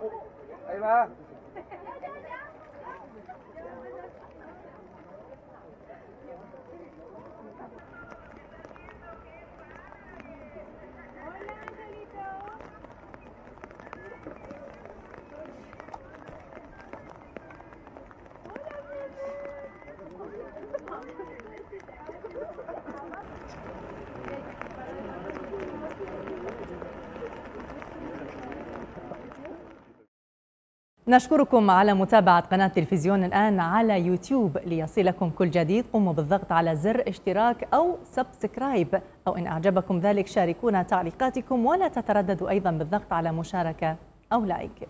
お、あいま نشكركم على متابعة قناة تلفزيون الآن على يوتيوب ليصلكم كل جديد. قوموا بالضغط على زر اشتراك أو subscribe. أو إن أعجبكم ذلك شاركونا تعليقاتكم ولا تترددوا أيضا بالضغط على مشاركة أو like.